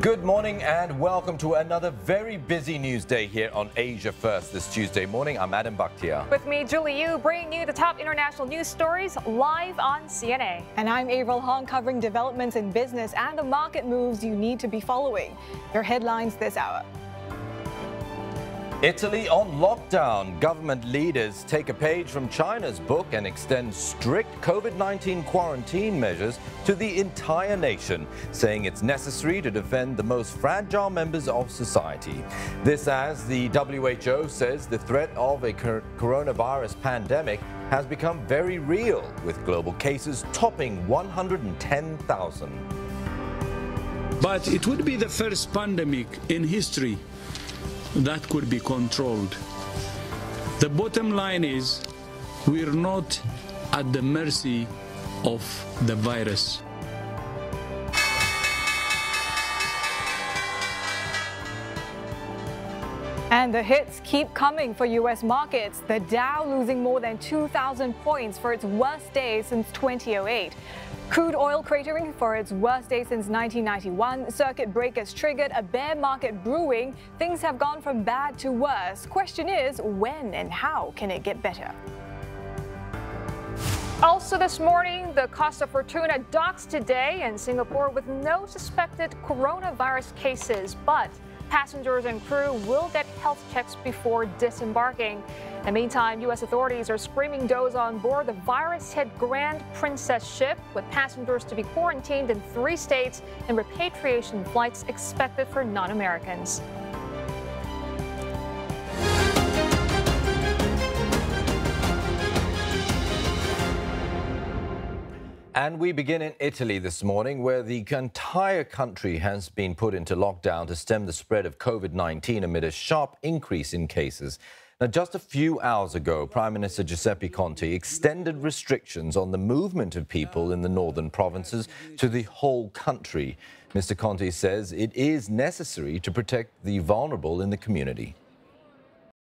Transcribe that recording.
Good morning and welcome to another very busy news day here on Asia First this Tuesday morning. I'm Adam Bakhtiar. With me, Julie Yu, bringing you the top international news stories live on CNA. And I'm Avril Hong, covering developments in business and the market moves you need to be following. Your headlines this hour. Italy on lockdown. Government leaders take a page from China's book and extend strict COVID-19 quarantine measures to the entire nation, saying it's necessary to defend the most fragile members of society. This as the WHO says the threat of a coronavirus pandemic has become very real, with global cases topping 110,000. But it would be the first pandemic in history that could be controlled. The bottom line is we're not at the mercy of the virus. And the hits keep coming for U.S. markets. The Dow losing more than 2,000 points for its worst day since 2008. Crude oil cratering for its worst day since 1991. Circuit breakers triggered a bear market brewing. Things have gone from bad to worse. Question is, when and how can it get better? Also this morning, the Costa Fortuna docks today in Singapore with no suspected coronavirus cases, but Passengers and crew will get health checks before disembarking. In the meantime, U.S. authorities are screaming those on board the virus-hit Grand Princess ship, with passengers to be quarantined in three states and repatriation flights expected for non-Americans. And we begin in Italy this morning, where the entire country has been put into lockdown to stem the spread of COVID-19 amid a sharp increase in cases. Now, just a few hours ago, Prime Minister Giuseppe Conte extended restrictions on the movement of people in the northern provinces to the whole country. Mr. Conte says it is necessary to protect the vulnerable in the community.